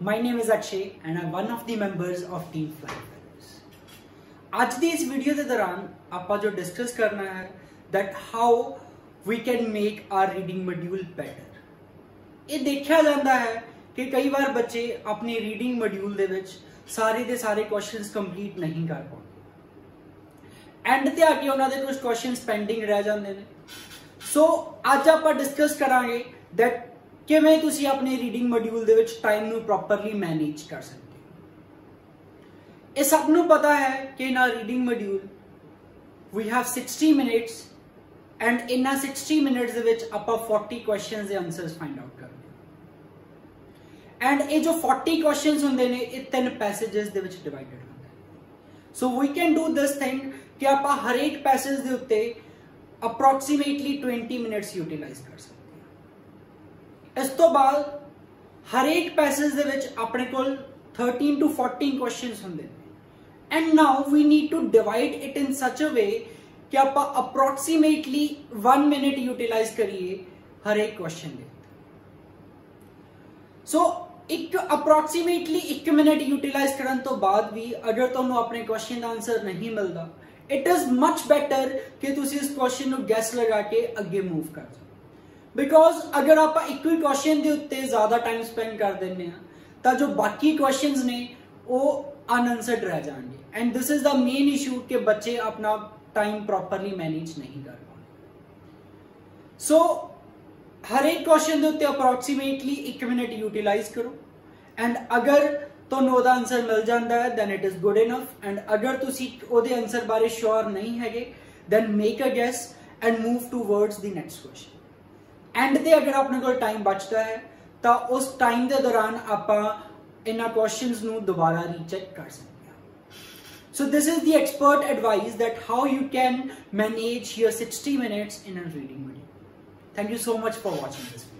My name is Akshay and I'm one of the members of Team Fly Fellows. ਅੱਜ ਦੀ ਇਸ video ਦੇ ਦੌਰਾਨ ਆਪਾਂ ਜੋ ਡਿਸਕਸ ਕਰਨਾ ਹੈ that how we can make our reading module better. ਇਹ ਦੇਖਿਆ ਜਾਂਦਾ ਹੈ ਕਿ ਕਈ ਵਾਰ ਬੱਚੇ ਆਪਣੀ ਰੀਡਿੰਗ ਮੋਡਿਊਲ ਦੇ ਵਿੱਚ ਸਾਰੇ ਦੇ ਸਾਰੇ ਕੁਐਸਚਨਸ ਕੰਪਲੀਟ ਨਹੀਂ ਕਰ ਪਾਉਂਦੇ ਐਂਡ ਤੇ ਆ ਕੇ ਉਹਨਾਂ ਦੇ ਕੁਝ ਕੁਐਸਚਨਸ ਪੈਂਡਿੰਗ ਰਹਿ ਜਾਂਦੇ ਨੇ ਸੋ ਅੱਜ ਆਪਾਂ ਡਿਸਕਸ ਕਰਾਂਗੇ that ਕਿਵੇਂ ਤੁਸੀਂ ਆਪਣੇ ਰੀਡਿੰਗ ਮੋਡਿਊਲ ਦੇ ਵਿੱਚ ਟਾਈਮ ਨੂੰ ਪ੍ਰੋਪਰਲੀ ਮੈਨੇਜ ਕਰ ਸਕਦੇ ਹੋ? ਇਹ ਸਭ ਨੂੰ ਪਤਾ ਹੈ ਕਿ in our reading module we have 60 minutes and in 60 minutes ਦੇ ਵਿੱਚ ਆਪਾਂ 40 ਕੁਐਸਚਨਸ ਦੇ ਆਨਸਰਸ ਫਾਈਂਡ ਆਊਟ ਕਰਦੇ ਐਂਡ ਇਹ ਜੋ 40 ਕੁਐਸਚਨਸ ਹੁੰਦੇ ਨੇ, ਇਹ ਤਿੰਨ ਪੈਸੇजेस ਦੇ ਵਿੱਚ ਡਿਵਾਈਡਡ ਹੁੰਦੇ ਨੇ। So we can do this thing ਕਿ ਆਪਾਂ ਹਰੇਕ ਪੈਸੇਜ ਦੇ ਉੱਤੇ ਅਪਰੋਕਸੀਮੇਟਲੀ 20 ਮਿੰਟਸ ਯੂਟਿਲਾਈਜ਼ ਕਰ ਸਕਦੇ ਤੋਂ ਬਾਅਦ ਹਰੇਕ ਪੈਸੇਜ ਦੇ ਵਿੱਚ ਆਪਣੇ ਕੋਲ 13 ਟੂ 14 ਕੁਐਸਚਨਸ ਹੁੰਦੇ ਨੇ। And now we need to divide it in such a way ਕਿ ਆਪਾਂ ਅਪਰੋਕਸੀਮੇਟਲੀ 1 ਮਿੰਟ ਯੂਟਿਲਾਈਜ਼ ਕਰੀਏ ਹਰੇਕ ਕੁਐਸਚਨ ਦੇ। ਸੋ ਇੱਕ ਅਪਰੋਕਸੀਮੇਟਲੀ 1 ਮਿੰਟ ਯੂਟਿਲਾਈਜ਼ ਕਰਨ ਤੋਂ ਬਾਅਦ ਵੀ ਅਗਰ ਤੁਹਾਨੂੰ ਆਪਣੇ ਕੁਐਸਚਨ ਦਾ ਆਨਸਰ ਨਹੀਂ ਮਿਲਦਾ ਇਟ ਇਜ਼ ਮੱਚ ਬੈਟਰ ਕਿ ਤੁਸੀਂ ਇਸ ਕੁਐਸਚਨ ਨੂੰ ਗੈਸ ਲਗਾ ਕੇ ਅੱਗੇ ਮੂਵ ਕਰ ਜਾਓ। ਬਿਕੋਜ਼ ਅਗਰ ਆਪਾਂ ਇੱਕੋ ਹੀ ਕੁਐਸਚਨ ਦੇ ਉੱਤੇ ਜ਼ਿਆਦਾ ਟਾਈਮ ਸਪੈਂਡ ਕਰ ਦਿੰਨੇ ਆ ਤਾਂ ਜੋ ਬਾਕੀ ਕੁਐਸਚਨਸ ਨੇ ਉਹ ਅਨਆਨਸਰਡ ਰਹਿ ਜਾਣਗੇ and this is the main issue ਕਿ ਬੱਚੇ ਆਪਣਾ ਟਾਈਮ ਪ੍ਰੋਪਰਲੀ ਮੈਨੇਜ ਨਹੀਂ ਕਰ ਪਾਉਂਦੇ ਸੋ ਹਰੇਕ ਕੁਐਸਚਨ ਦੇ ਉੱਤੇ ਅਪਰੋਕਸੀਮੇਟਲੀ 1 ਮਿੰਟ ਯੂਟਿਲਾਈਜ਼ ਕਰੋ ਐਂਡ ਅਗਰ ਤੁਹਾਨੂੰ ਉਹਦਾ ਆਨਸਰ ਮਿਲ ਜਾਂਦਾ ਹੈ then it is good enough and ਅਗਰ ਤੁਸੀਂ ਉਹਦੇ ਆਨਸਰ ਬਾਰੇ ਸ਼ੋਰ ਨਹੀਂ ਹੈਗੇ then make a guess and move towards the next question and ਤੇ ਅਗਰ ਆਪਣੇ ਕੋਲ ਟਾਈਮ ਬਚਦਾ ਹੈ ਤਾਂ ਉਸ ਟਾਈਮ ਦੇ ਦੌਰਾਨ ਆਪਾਂ ਇਹਨਾਂ ਕੁਐਸਚਨਸ ਨੂੰ ਦੁਬਾਰਾ ਰੀਚੈਕ ਕਰ ਸਕਦੇ ਹਾਂ So this is the expert advice that how you can manage your 60 minutes in a reading video. Thank you so much for watching this video.